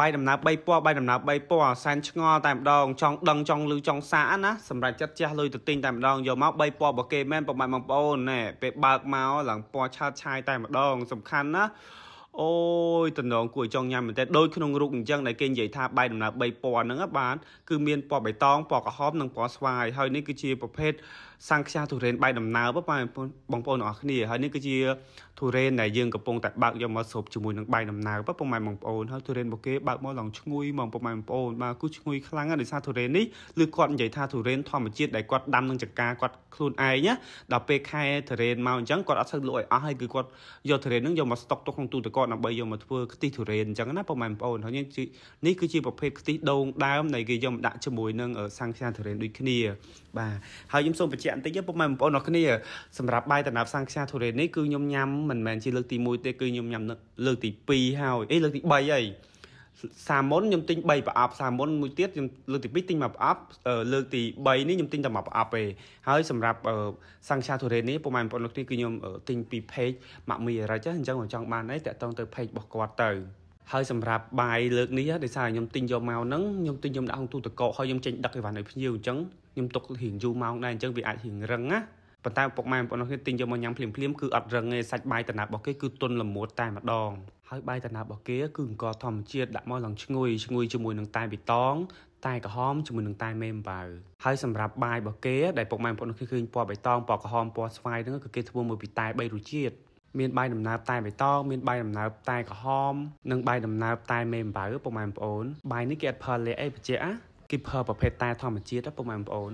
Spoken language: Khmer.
បាយដំណើប3ពណ៌បាយដំណើប3ពណ៌សែនឆ្ងល់តែម្ដងចង់ដឹងចង់លឺចង់សាណាសម្រាប់ចិត្តជះលុយទៅទិញតែម្ដងយកមក3ពណ៌របស់គេមែនប្រហែលបងប្អូនណែពេលបើកមកឡើងពណ៌ឆើតឆាយតែម្ដងសំខាន់ណា អូយតំណងគួរចង់ញ៉ាំមែនតើដូចក្នុងរូបអញ្ចឹងដែលគេនិយាយថាបាយដំណើប3ពណ៌ហ្នឹងបានគឺមានពណ៌បៃតងពណ៌ក្រហមនិងពណ៌ស្វាយហើយនេះគឺជាប្រភេទសង្ខ្យាទុរេនបាយដំណើបបងប្អូនបងប្អូនទាំងអស់គ្នាហើយនេះគឺជាទុរេនដែលយើងកំពុងតែបើកយកមកស្រូបជាមួយនឹងបាយដំណើបពុកម៉ែបងប្អូនហើយទុរេនរបស់គេបើកមកឡើងឈ្ងុយមកពុកម៉ែបងប្អូនបាទគឺឈ្ងុយខ្លាំងណាស់ដោយសារទុរេននេះឬគាត់និយាយថាទុរេនធម្មជាតិដែលគាត់ដាំនឹងចង្ការគាត់ខ្លួនឯងណាដល់ពេលខែទុរេនមកអញ្ចឹងគាត់អត់សូវលក់ឲ្យអស់ហើយគឺគាត់យកទុរេនហ្នឹងយកមកស្តុកទុកក្នុងទូទឹកកកដើម្បីយកមកធ្វើខ្ទិះទុរេនអញ្ចឹងណាពុកម៉ែបងប្អូនហើយនេះគឺជាប្រភេទខ្ទិះដូងដើមដែលគេយកមកដាក់ជាមួយនឹងសង្ខ្យាទុរេនដូចគ្នាបាទហើយខ្ញុំសូមបញ្ជាក់បន្តិចពុកម៉ែបងប្អូនអរគ្នាសម្រាប់បាយតំណាប់សង្ខ្យាទុរេននេះគឺខ្ញុំញ៉ាំមិនមែនជាលើកទី1ទេគឺខ្ញុំញ៉ាំលើកទី2ហើយអេលើកទី3ហើយ សាមុនខ្ញុំទិញ3ប្រអប់សាមុនមួយទៀតខ្ញុំលើកទី2ទិញមកប្រអប់លើកទី3នេះខ្ញុំទិញតែមកប្រអប់ទេហើយសម្រាប់សង្ឆាទូរេននេះពុកម៉ែបងប្អូនលោកនេះគឺខ្ញុំទិញពី page ម៉ាក់មីរិចអញ្ចឹងខ្ញុំចង់បានអីតាក់ទងទៅ page របស់គាត់ទៅហើយសម្រាប់បាយលើកនេះដោយសារខ្ញុំទិញយកមកហ្នឹងខ្ញុំទិញខ្ញុំដាក់ក្នុងទូទឹកកកហើយខ្ញុំចេញដឹកអីវ៉ាន់ឲ្យភ្ញៀវអញ្ចឹងខ្ញុំទុករៀងយូរម៉ោងដែរអញ្ចឹងវាអាចរៀងរឹងណា ប៉ុន្តែពុកម៉ែបងប្អូនគ្នាទិញយកមកញ៉ាំភ្លាមភ្លាមគឺអត់រឹងទេសាច់បាយតំណាប់របស់គេគឺទន់ល្មួតតែម្ដងហើយបាយតំណាប់របស់គេគឺអង្គធម្មជាតិដាក់មកឡើងឈ្ងុយឈ្ងុយជាមួយនឹងតែប៊ីតងតែក្រហមជាមួយនឹងតែមេមបាវហើយសម្រាប់បាយរបស់គេដែលពុកម៉ែបងប្អូនគ្នាឃើញពណ៌បៃតងពណ៌ក្រហមពណ៌ស្វាយហ្នឹងគឺគេធ្វើមួយពីតែ3រសជាតិមានបាយដំណើបតែបៃតងមានបាយដំណើបតែក្រហមនិងបាយដំណើបតែមេមបាវពុកម៉ែបងប្អូនបាយនេះគេអត់ផលលេអីបច្ចេកគេផលប្រភេទតែធម្មជាតិពុកម៉ែបងប្អូន